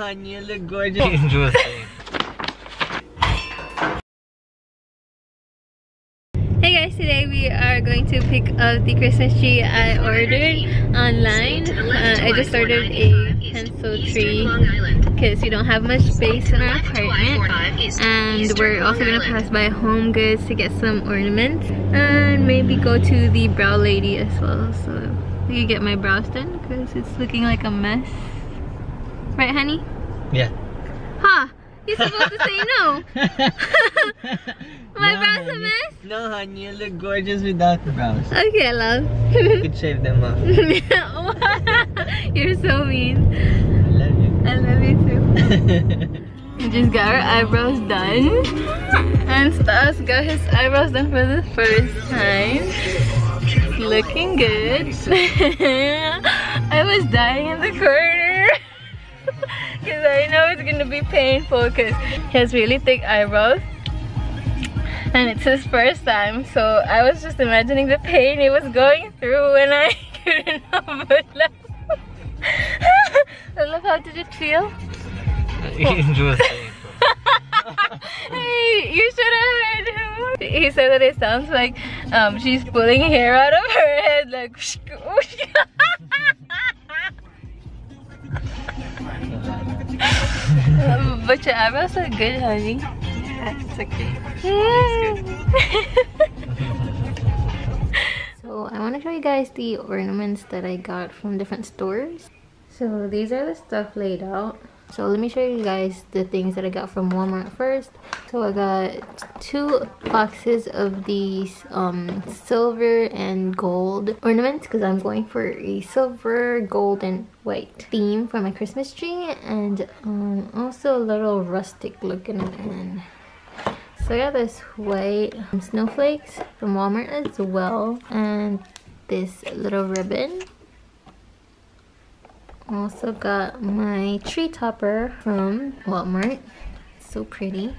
You look gorgeous. Interesting. Hey guys, today we are going to pick up the Christmas tree I ordered online. Uh, I just ordered a pencil tree because we don't have much space in our apartment. And we're also going to pass by Home Goods to get some ornaments. And maybe go to the Brow Lady as well. So we can get my brows done because it's looking like a mess. Right, honey? Yeah. Huh? You're supposed to say no. My No, brows a honey. mess? No, honey, you look gorgeous without the brows. Okay, love. You could shave them off. You're so mean. I love you. I love you too. We just got our eyebrows done. And Stas got his eyebrows done for the first time. Looking good. I was dying in the corner. Because I know it's going to be painful because he has really thick eyebrows. And it's his first time. So I was just imagining the pain he was going through and I couldn't help but laugh. Love how did it feel? Interesting. hey, you should have heard him. He said that it sounds like um, she's pulling hair out of her head, like. But your eyebrows are good, honey. Yeah, it's okay. so I want to show you guys the ornaments that I got from different stores. So these are the stuff laid out. So let me show you guys the things that I got from Walmart first. So I got two boxes of these um, silver and gold ornaments because I'm going for a silver, gold, and white theme for my Christmas tree. And um, also a little rustic looking one. So I got this white snowflakes from Walmart as well. And this little ribbon. Also got my tree topper from Walmart. So pretty.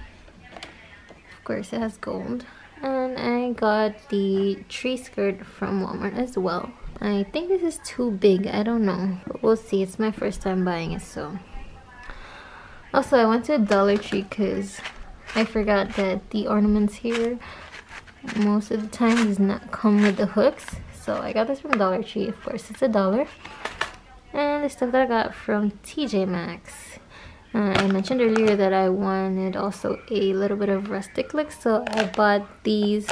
Of course it has gold. And I got the tree skirt from Walmart as well. I think this is too big. I don't know. But we'll see. It's my first time buying it so. Also I went to Dollar Tree because I forgot that the ornaments here most of the time does not come with the hooks. So I got this from Dollar Tree. Of course it's a dollar and the stuff that I got from TJ Maxx. Uh, I mentioned earlier that I wanted also a little bit of rustic look, so I bought these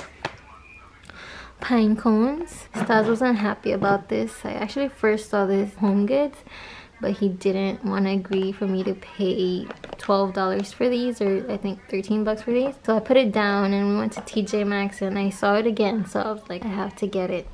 pine cones. Stas wasn't happy about this. I actually first saw this Home Goods, but he didn't want to agree for me to pay $12 for these, or I think 13 bucks for these. So I put it down and we went to TJ Maxx and I saw it again, so I was like, I have to get it.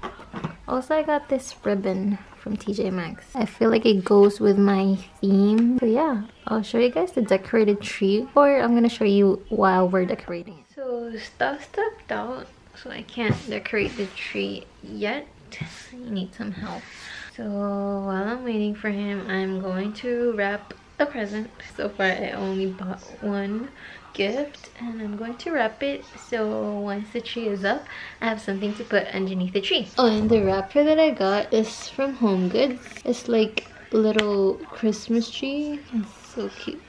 Also, I got this ribbon from TJ Maxx. I feel like it goes with my theme. So yeah, I'll show you guys the decorated tree or I'm gonna show you while we're decorating it. So Stas stepped out so I can't decorate the tree yet. I need some help. So while I'm waiting for him, I'm going to wrap a present. So far I only bought one gift and I'm going to wrap it so once the tree is up I have something to put underneath the tree. Oh and the wrapper that I got is from Home Goods. It's like little Christmas tree. It's so cute.